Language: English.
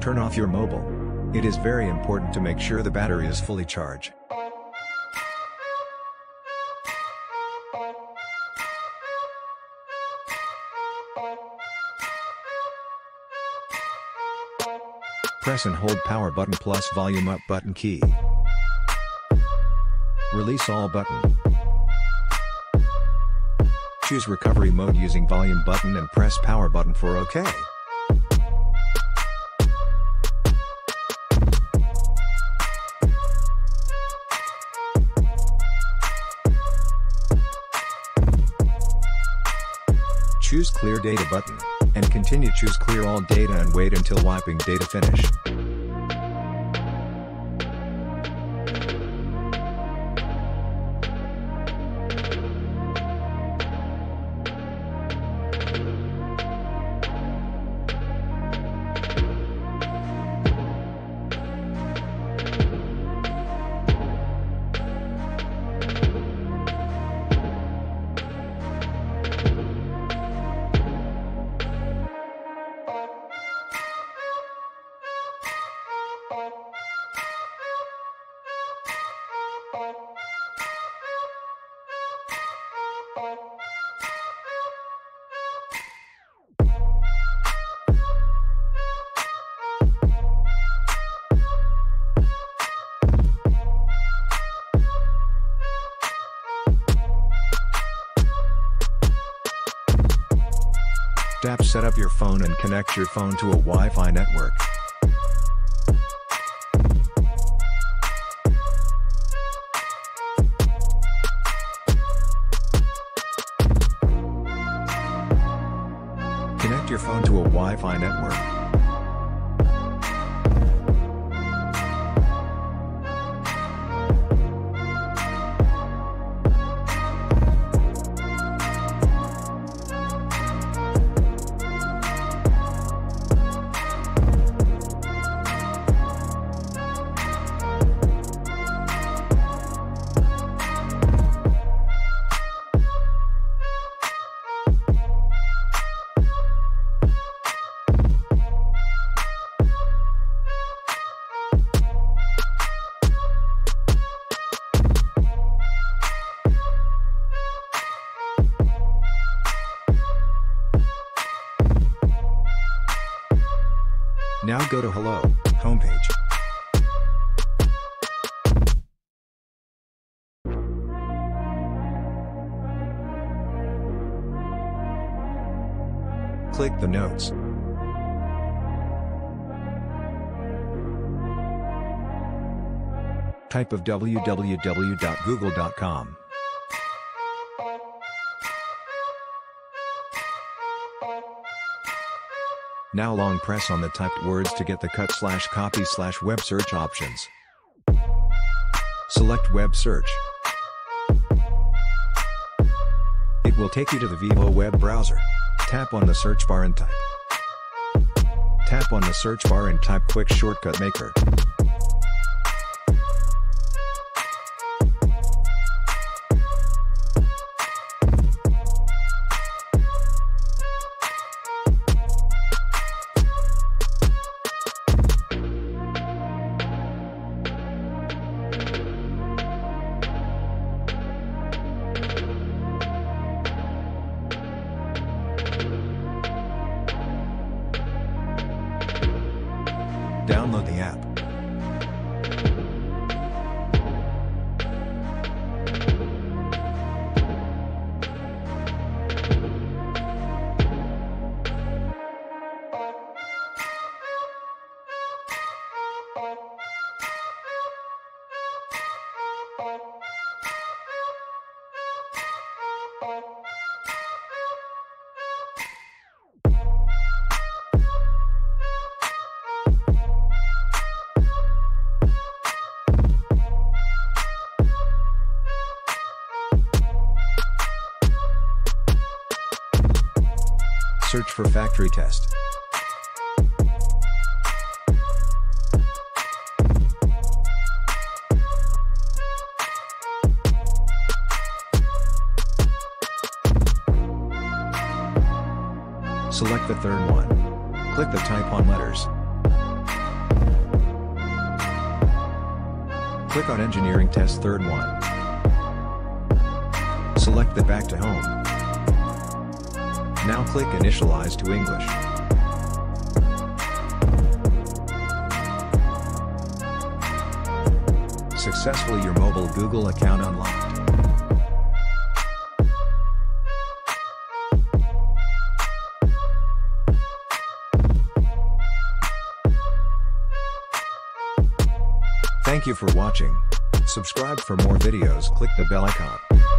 Turn off your mobile. It is very important to make sure the battery is fully charged. Press and hold power button plus volume up button key. Release all button. Choose recovery mode using volume button and press power button for OK. Choose clear data button, and continue choose clear all data and wait until wiping data finish. Tap set up your phone and connect your phone to a Wi-Fi network. Connect your phone to a Wi-Fi network. Now go to Hello, homepage. Click the notes. Type of www.google.com. Now long press on the typed words to get the cut slash copy slash web search options. Select web search. It will take you to the Vivo web browser. Tap on the search bar and type. Tap on the search bar and type quick shortcut maker. App. Search for factory test. Select the third one. Click the type on letters. Click on engineering test third one. Select the back to home. Now click Initialize to English. Successfully your mobile Google account unlocked. Thank you for watching. Subscribe for more videos click the bell icon.